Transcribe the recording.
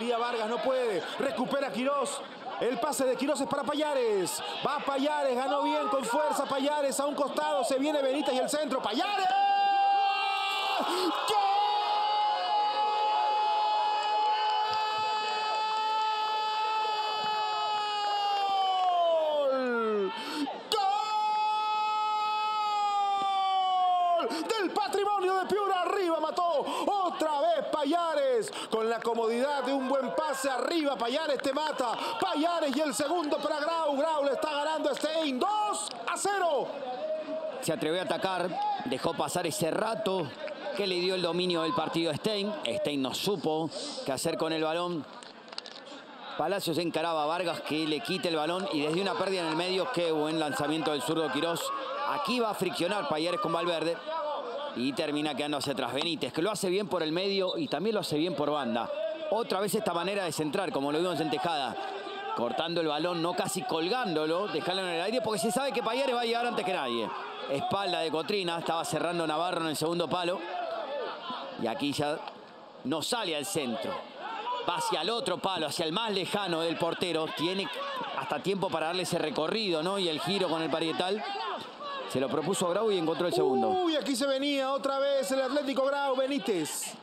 domina Quirós. El pase de Quirós es para Payares. Va Payares, ganó bien con fuerza Payares a un costado. Se viene Benítez y el centro. ¡Payares! ¡Gol! ¡Gol! Del patrimonio de Piura arriba mató Payares con la comodidad de un buen pase arriba Payares te mata Payares y el segundo para Grau Grau le está ganando a Stein 2 a 0 Se atrevió a atacar, dejó pasar ese rato que le dio el dominio del partido a Stein. Stein no supo qué hacer con el balón. Palacios encaraba a Vargas que le quite el balón y desde una pérdida en el medio, qué buen lanzamiento del zurdo Quirós. Aquí va a friccionar Payares con Valverde y termina quedándose atrás Benítez, que lo hace bien por el medio y también lo hace bien por banda. Otra vez esta manera de centrar, como lo vimos en Tejada, cortando el balón, no casi colgándolo, dejándolo en el aire, porque se sabe que Payares va a llegar antes que nadie. Espalda de Cotrina, estaba cerrando Navarro en el segundo palo. Y aquí ya no sale al centro. Va hacia el otro palo, hacia el más lejano del portero. Tiene hasta tiempo para darle ese recorrido, ¿no? Y el giro con el parietal. Se lo propuso Grau y encontró el segundo. Uy, aquí se venía otra vez el Atlético Grau Benítez.